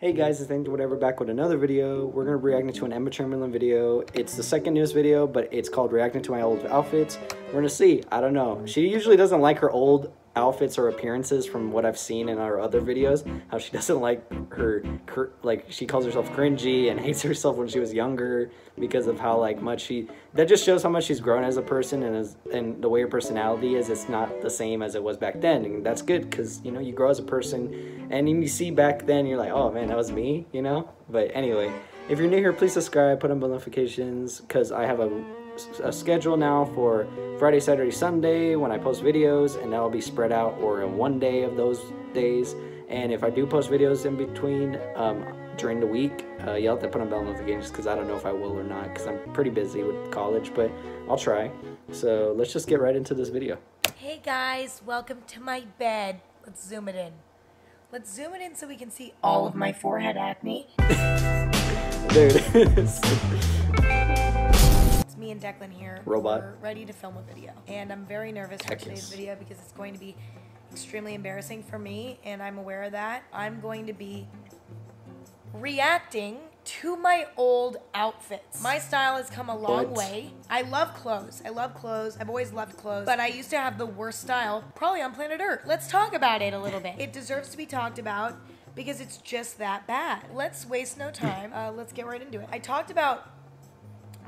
Hey guys, it's Thank Whatever back with another video. We're gonna be reacting to an Emma Chamberlain video. It's the second newest video, but it's called Reacting to My Old Outfits. We're gonna see. I don't know. She usually doesn't like her old outfits or appearances from what I've seen in our other videos. How she doesn't like her, like she calls herself cringy and hates herself when she was younger because of how like much she. That just shows how much she's grown as a person and as and the way her personality is. It's not the same as it was back then, and that's good because you know you grow as a person, and you see back then you're like, oh man, that was me, you know. But anyway, if you're new here, please subscribe, put on notifications because I have a a schedule now for Friday, Saturday, Sunday when I post videos, and that'll be spread out or in one day of those days. And if I do post videos in between um, during the week, uh, you'll have to put on bell notifications because I don't know if I will or not because I'm pretty busy with college, but I'll try. So let's just get right into this video. Hey guys, welcome to my bed. Let's zoom it in. Let's zoom it in so we can see all of my forehead acne. there it is. Me and Declan here. Robot. We're ready to film a video. And I'm very nervous for today's video because it's going to be extremely embarrassing for me, and I'm aware of that. I'm going to be reacting to my old outfits. My style has come a long way. I love clothes. I love clothes. I've always loved clothes, but I used to have the worst style probably on planet Earth. Let's talk about it a little bit. It deserves to be talked about because it's just that bad. Let's waste no time. Uh, let's get right into it. I talked about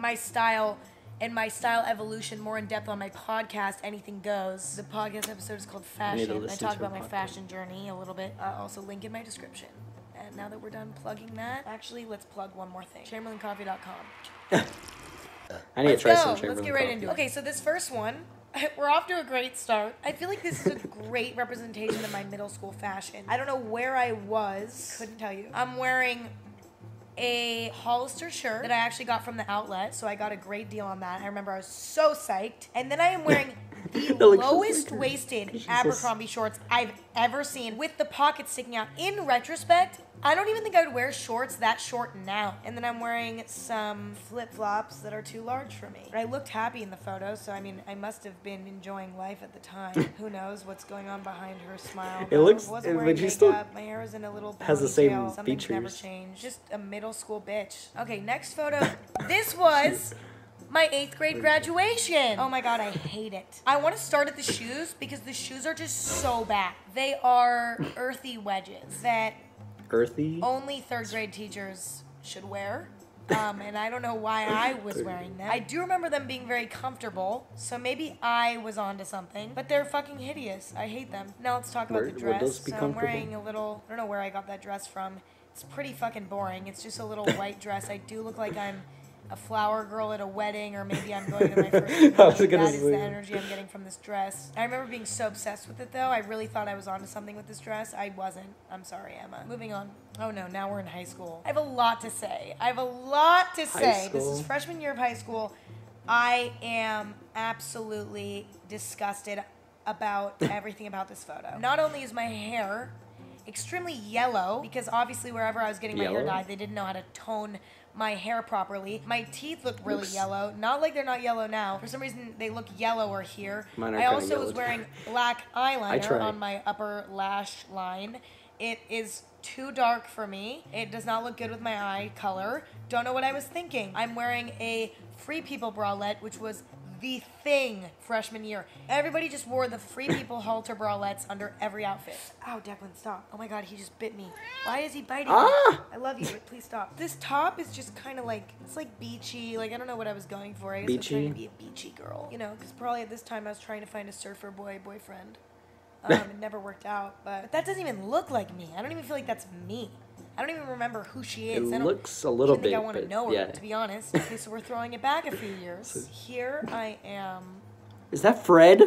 my style and my style evolution more in depth on my podcast, Anything Goes. The podcast episode is called Fashion. I talk about my podcast. fashion journey a little bit. Uh, also, link in my description. And now that we're done plugging that, actually, let's plug one more thing ChamberlainCoffee.com. I need let's to try go. some Let's get right coffee. into it. Okay, so this first one, we're off to a great start. I feel like this is a great representation of my middle school fashion. I don't know where I was, couldn't tell you. I'm wearing a Hollister shirt that I actually got from the outlet, so I got a great deal on that. I remember I was so psyched. And then I am wearing the lowest waisted Abercrombie shorts I've ever seen with the pockets sticking out. In retrospect, I don't even think I would wear shorts that short now. And then I'm wearing some flip flops that are too large for me. But I looked happy in the photo, so I mean, I must have been enjoying life at the time. Who knows what's going on behind her smile? It looks, I wasn't wearing makeup. Still My hair was in a little has the same Something's features. never changed. Just a middle school bitch. Okay, next photo. this was my eighth grade graduation. Oh my god, I hate it. I want to start at the shoes because the shoes are just so bad. They are earthy wedges that earthy only third grade teachers should wear. Um, and I don't know why I was wearing them. I do remember them being very comfortable, so maybe I was onto something. But they're fucking hideous. I hate them. Now let's talk about where, the dress. So I'm wearing a little. I don't know where I got that dress from. It's pretty fucking boring. It's just a little white dress. I do look like I'm a flower girl at a wedding, or maybe I'm going to my first. I was gonna that is the energy I'm getting from this dress. I remember being so obsessed with it, though. I really thought I was onto something with this dress. I wasn't. I'm sorry, Emma. Moving on. Oh no, now we're in high school. I have a lot to say. I have a lot to say. This is freshman year of high school. I am absolutely disgusted about everything about this photo. Not only is my hair extremely yellow because obviously wherever I was getting my hair dyed, they didn't know how to tone my hair properly. My teeth look really Looks... yellow. Not like they're not yellow now. For some reason, they look yellower here. Mine are I also was wearing black eyeliner on my upper lash line. It is too dark for me. It does not look good with my eye color. Don't know what I was thinking. I'm wearing a Free People bralette, which was the thing freshman year. Everybody just wore the Free People halter bralettes under every outfit. Ow, Declan, stop. Oh my god, he just bit me. Why is he biting ah! me? I love you, but please stop. This top is just kind of like, it's like beachy. Like, I don't know what I was going for. I guess beachy. Was trying to be a beachy girl. You know, because probably at this time I was trying to find a surfer boy boyfriend. Um, it never worked out, but, but that doesn't even look like me. I don't even feel like that's me. I don't even remember who she is. It looks a little bit. I want to know her, yeah. to be honest. Okay, so we're throwing it back a few years. Here I am. Is that Fred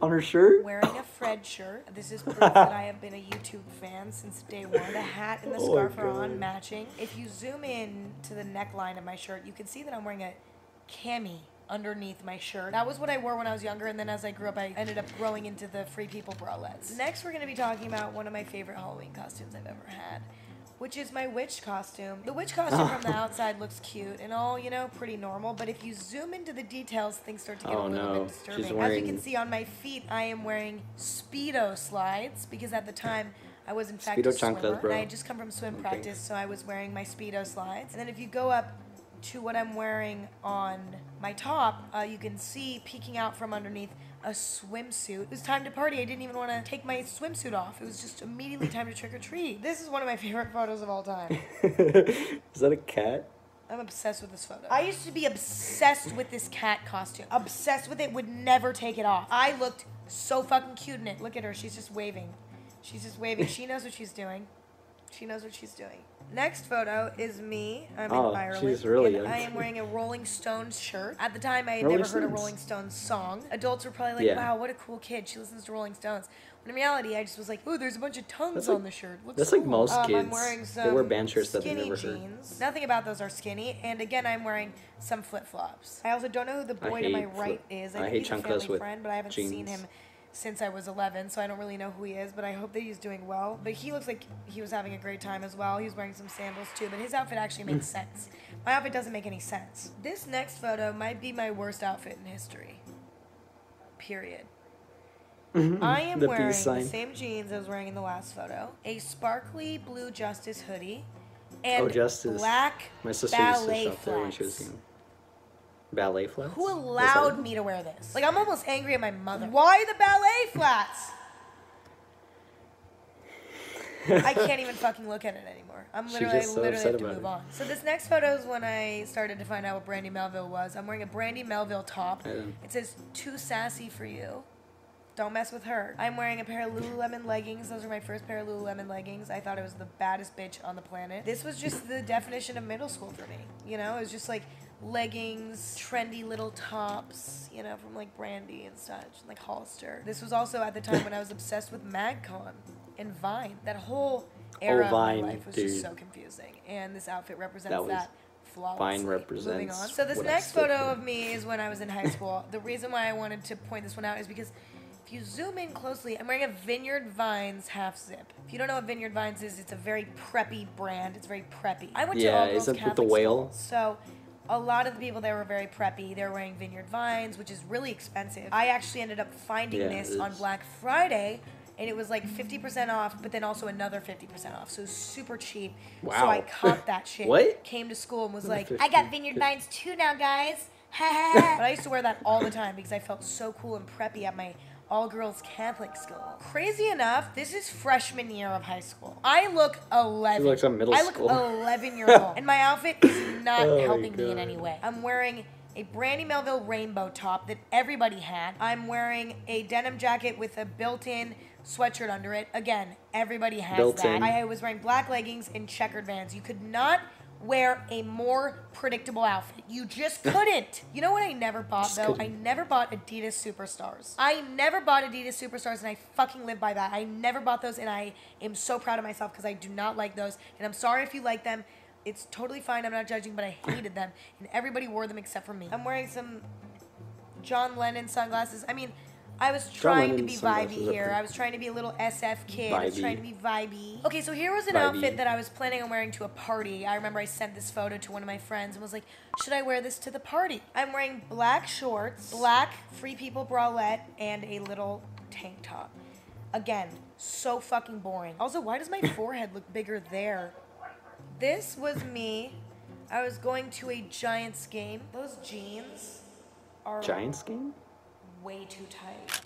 on her shirt? Wearing a Fred shirt. This is proof that I have been a YouTube fan since day one. The hat and the oh scarf are on matching. If you zoom in to the neckline of my shirt, you can see that I'm wearing a cami underneath my shirt. That was what I wore when I was younger, and then as I grew up, I ended up growing into the Free People bralettes. Next, we're going to be talking about one of my favorite Halloween costumes I've ever had which is my witch costume. The witch costume from the outside looks cute and all, you know, pretty normal, but if you zoom into the details, things start to get oh, a little no. bit disturbing. Wearing... As you can see on my feet, I am wearing Speedo slides because at the time I was in fact Speedo a swimmer, bro. and I had just come from swim Okay. practice, so I was wearing my speedo slides. And then if you go up to what I'm wearing on my top, uh, you can see peeking out from underneath a swimsuit. It was time to party. I didn't even want to take my swimsuit off. It was just immediately time to trick or treat. This is one of my favorite photos of all time. Is that a cat? I'm obsessed with this photo. I used to be obsessed with this cat costume. Obsessed with it, would never take it off. I looked so fucking cute in it. Look at her, she's just waving. She's just waving. She knows what she's doing. She knows what she's doing. Next photo is me. I'm Oh, in Ireland. she's really young. I am wearing a Rolling Stones shirt. At the time, I had Rolling never heard a Rolling Stones song. Adults were probably like, Yeah. wow, what a cool kid. She listens to Rolling Stones. When in reality, I just was like, ooh, there's a bunch of tongues like- on the shirt. Looks that's like most Um, I'm kids. wearing They wear band shirts that they skinny never heard. Nothing about those are skinny. And again, I'm wearing some flip flops. I also don't know who the boy to my right is. I I, think hate he's a family with friend, but I haven't seen him since I was 11, so I don't really know who he is, but I hope that he's doing well. But he looks like he was having a great time as well. He was wearing some sandals too, but his outfit actually makes Mm. sense. My outfit doesn't make any sense. This next photo might be my worst outfit in history. Period. I am The wearing the same jeans I was wearing in the last photo, a sparkly blue Justice hoodie, and Oh, Justice. black My sister used to ballet shop there when she was flats. young. Ballet flats? Who allowed me to wear this? Like, I'm almost angry at my mother. Why the ballet flats? I can't even fucking look at it anymore. I'm literally, so literally have to move it. on. So this next photo is when I started to find out what Brandy Melville was. I'm wearing a Brandy Melville top. It says "Too sassy for you." Don't mess with her. I'm wearing a pair of Lululemon leggings. Those are my first pair of Lululemon leggings. I thought it was the baddest bitch on the planet. This was just the definition of middle school for me. You know, it was just like leggings, trendy little tops, you know, from like Brandy and such, like Hollister. This was also at the time when I was obsessed with MagCon and Vine. That whole oh, era Oh, Vine, of my life was just so confusing. And this outfit represents That that, was- flawlessly. Vine Moving represents on. So this next photo of me is when I was in high school. the reason why I wanted to point this one out is because if you zoom in closely, I'm wearing a Vineyard Vines half zip. If you don't know what Vineyard Vines is, it's a very preppy brand. It's very preppy. I went to Yeah, all girls it with the whale? school, so a lot of the people there were very preppy. They were wearing Vineyard Vines, which is really expensive. I actually ended up finding Yeah, this on. Black Friday. And it was like 50% off, but then also another 50% off. So it was super cheap. Wow. So I caught that shit. What? Came to school and was like, 50. I got Vineyard Vines too now, guys. but I used to wear that all the time because I felt so cool and preppy at my all girls Catholic school. Crazy enough, this is freshman year of high school. I look 11. She looks like middle I look school. 11 years old. And my outfit is not Oh helping me in any way. I'm wearing a Brandy Melville rainbow top that everybody had. I'm wearing a denim jacket with a built-in sweatshirt under it. Again, everybody has Built that. in. I was wearing black leggings and checkered vans. You could not wear a more predictable outfit. You just couldn't. you know what I never bought Just though? I couldn't. never bought Adidas Superstars. I never bought Adidas Superstars and I fucking live by that. I never bought those and I am so proud of myself because I do not like those. And I'm sorry if you like them. It's totally fine. I'm not judging, but I hated them. And everybody wore them except for me. I'm wearing some John Lennon sunglasses. I mean, I was trying to be vibey here. I was trying to be a little SF kid. I was trying to be vibey. Okay, so here was an Vibey. outfit that I was planning on wearing to a party. I remember I sent this photo to one of my friends and was like, should I wear this to the party? I'm wearing black shorts, black Free People bralette, and a little tank top. Again, so fucking boring. Also, why does my forehead look bigger there? This was me. I was going to a Giants game. Those jeans are Giants game? Way too tight.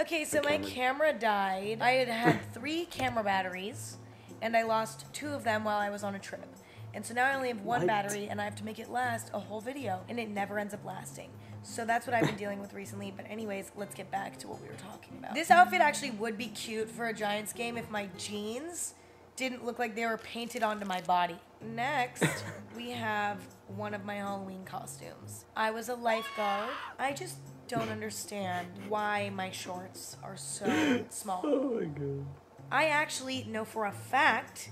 Okay, so The my camera- camera died. I had had three camera batteries, and I lost two of them while I was on a trip. And so now I only have one What? battery, and I have to make it last a whole video, and it never ends up lasting. So that's what I've been dealing with recently. But anyways, let's get back to what we were talking about. This outfit actually would be cute for a Giants game if my jeans didn't look like they were painted onto my body. Next, we have one of my Halloween costumes. I was a lifeguard. I just don't understand why my shorts are so small. Oh my god. I actually know for a fact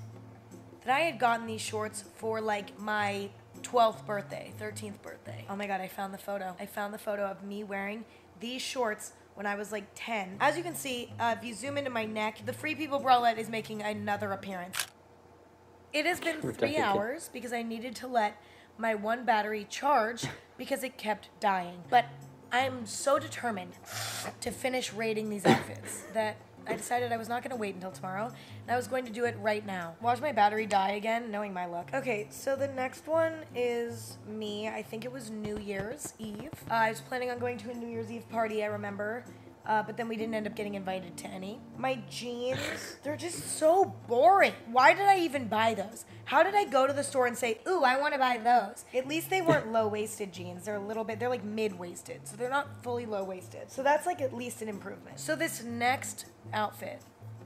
that I had gotten these shorts for like my 12th birthday, 13th birthday. Oh my god, I found the photo. I found the photo of me wearing these shorts when I was like 10. As you can see, uh, if you zoom into my neck, the Free People bralette is making another appearance. It has been three hours because I needed to let my one battery charge because it kept dying. But I'm so determined to finish rating these outfits that I decided I was not going to wait until tomorrow, and I was going to do it right now. Watch my battery die again, knowing my luck. Okay, so the next one is me. I think it was New Year's Eve. Uh, I was planning on going to a New Year's Eve party, I remember. Uh, but then we didn't end up getting invited to any. My jeans, they're just so boring. Why did I even buy those? How did I go to the store and say, ooh, I want to buy those? At least they weren't low waisted jeans. They're a little bit, they're like mid waisted. So they're not fully low waisted. So that's like at least an improvement. So this next outfit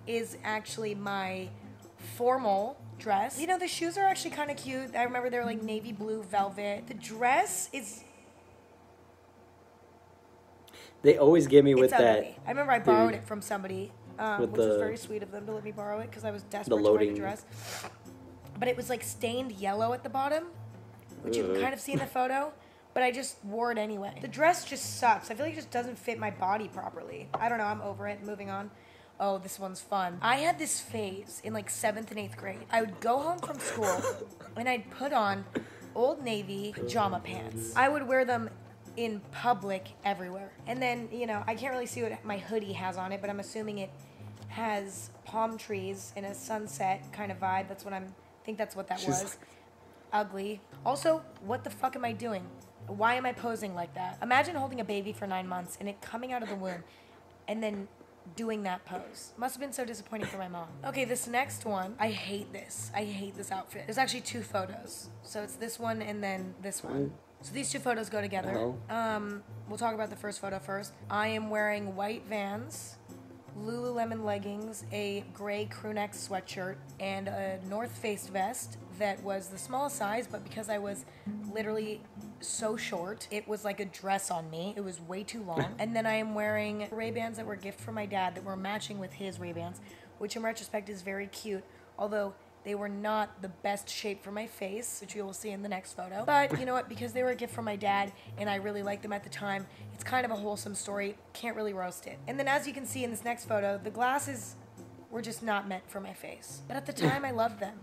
is actually my formal dress. You know, the shoes are actually kind of cute. I remember they're like navy blue velvet. The dress is They always get me with it's that. ugly. I remember I borrowed dude. it from somebody, um, With which was very sweet of them to let me borrow it because I was desperate to loading. wear the dress. But it was like stained yellow at the bottom, which you can Ugh. kind of see in the photo. But I just wore it anyway. The dress just sucks. I feel like it just doesn't fit my body properly. I don't know. I'm over it. Moving on. Oh, this one's fun. I had this phase in like seventh and eighth grade. I would go home from school and I'd put on Old Navy pajama pants. I would wear them in public everywhere. And then, you know, I can't really see what my hoodie has on it, but I'm assuming it has palm trees and a sunset kind of vibe. That's what I'm I think that's what that She's was. Ugly. Also, what the fuck am I doing? Why am I posing like that? Imagine holding a baby for 9 months and it coming out of the womb and then doing that pose. Must have been so disappointing for my mom. Okay, this next one, I hate this. I hate this outfit. There's actually two photos. So it's this one and then this one. So these two photos go together. Oh. Um, we'll talk about the first photo first. I am wearing white Vans, Lululemon leggings, a gray crew neck sweatshirt, and a North Face vest that was the smallest size, but because I was literally so short, it was like a dress on me. It was way too long. and then I am wearing Ray-Bans that were a gift from my dad that were matching with his Ray-Bans, which in retrospect is very cute, although they were not the best shape for my face, which you will see in the next photo. But you know what? Because they were a gift from my dad and I really liked them at the time, it's kind of a wholesome story. Can't really roast it. And then as you can see in this next photo, the glasses were just not meant for my face. But at the time, I loved them.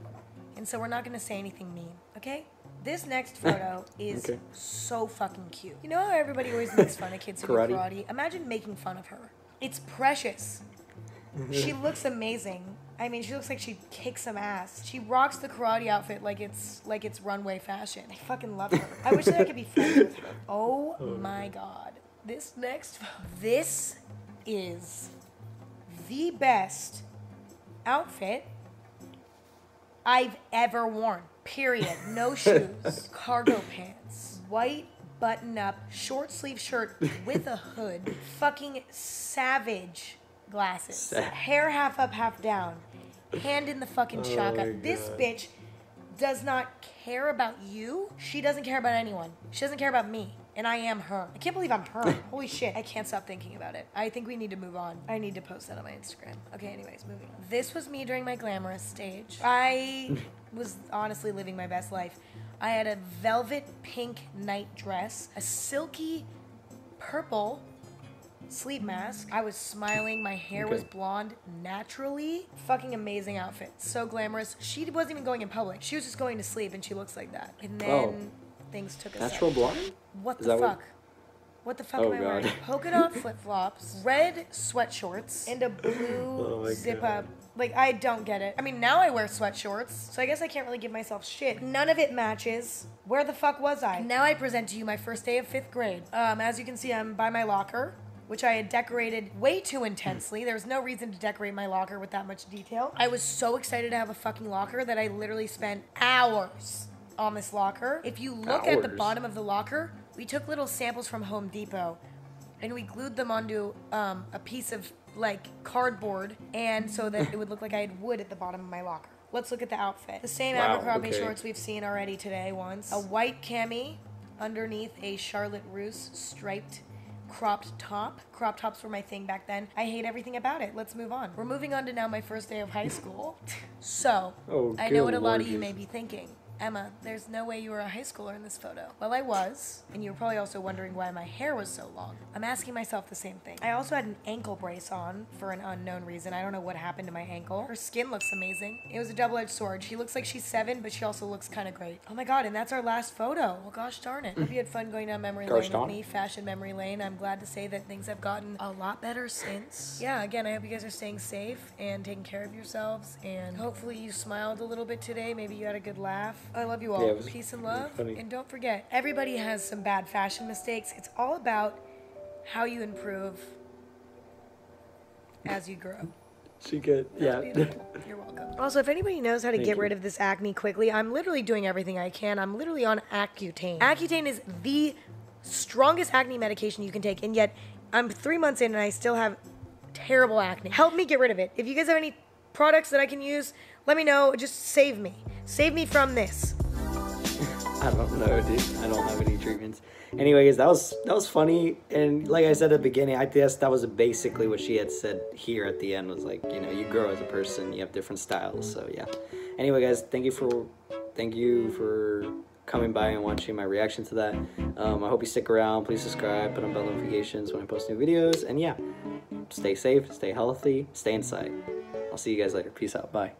And so we're not going to say anything mean, okay? This next photo is Okay. so fucking cute. You know how everybody always makes fun of kids who Karate. do karate? Imagine making fun of her. It's precious. She looks amazing. I mean, she looks like she kicks some ass. She rocks the karate outfit like it's like it's runway fashion. I fucking love her. I wish that I could be friends with her. Oh, oh my god. This next this is the best outfit I've ever worn. Period. No shoes. Cargo pants. White button up short sleeve shirt with a hood. Fucking savage glasses. Hair half up, half down. Hand in the fucking Oh shotgun. This bitch does not care about you. She doesn't care about anyone. She doesn't care about me. And I am her. I can't believe I'm her. Holy shit. I can't stop thinking about it. I think we need to move on. I need to post that on my Instagram. Okay, anyways, moving on. This was me during my glamorous stage. I was honestly living my best life. I had a velvet pink night dress, a silky purple sleep mask. I was smiling. My hair was blonde naturally. Fucking amazing outfit. So glamorous. She wasn't even going in public. She was just going to sleep and she looks like that. And then Oh. things took a Natural blonde? What Is the that what- fuck? What the fuck Oh, am I wearing? God. Polka dot flip flops, red sweat shorts, and a blue Oh, zip God. up. Like I don't get it. I mean, now I wear sweat shorts, so I guess I can't really give myself shit. None of it matches. Where the fuck was I? Now I present to you my first day of fifth grade. Um, as you can see, I'm by my locker. Which I had decorated way too intensely. There was no reason to decorate my locker with that much detail. I was so excited to have a fucking locker that I literally spent hours on this locker. If you look at the bottom of the locker, we took little samples from Home Depot and we glued them onto um, a piece of like cardboard and so that it would look like I had wood at the bottom of my locker. Let's look at the outfit. The same Wow, Abercrombie okay. shorts we've seen already today once. A white cami underneath a Charlotte Russe striped cropped top. Crop tops were my thing back then. I hate everything about it. Let's move on. We're moving on to now my first day of high school. so, Oh, I know what a lot of lord, you may be thinking. Emma, there's no way you were a high schooler in this photo. Well, I was, and you were probably also wondering why my hair was so long. I'm asking myself the same thing. I also had an ankle brace on for an unknown reason. I don't know what happened to my ankle. Her skin looks amazing. It was a double-edged sword. She looks like she's seven, but she also looks kind of great. Oh my god, and that's our last photo. Well, gosh darn it. Hope you had fun going down memory Gosh lane darn with me, fashion memory lane. I'm glad to say that things have gotten a lot better since. Yeah, again, I hope you guys are staying safe and taking care of yourselves, and hopefully you smiled a little bit today. Maybe you had a good laugh. I love you all. Yeah, was Peace and love. And don't forget, everybody has some bad fashion mistakes. It's all about how you improve as you grow. She good. Yeah. Beautiful. You're welcome. Also, if anybody knows how to Thank get you. rid of this acne quickly, I'm literally doing everything I can. I'm literally on Accutane. Accutane is the strongest acne medication you can take, and yet I'm three months in and I still have terrible acne. Help me get rid of it. If you guys have any products that I can use, let me know. Just save me. Save me from this. I don't know, dude. I don't have any treatments. Anyways, that was that was funny, and like I said at the beginning, I guess that was basically what she had said here at the end was like, you know, you grow as a person, you have different styles. So yeah. Anyway, guys, thank you for thank you for coming by and watching my reaction to that. Um, I hope you stick around. Please subscribe, put on bell notifications when I post new videos, and yeah, stay safe, stay healthy, stay inside. I'll see you guys later. Peace out. Bye.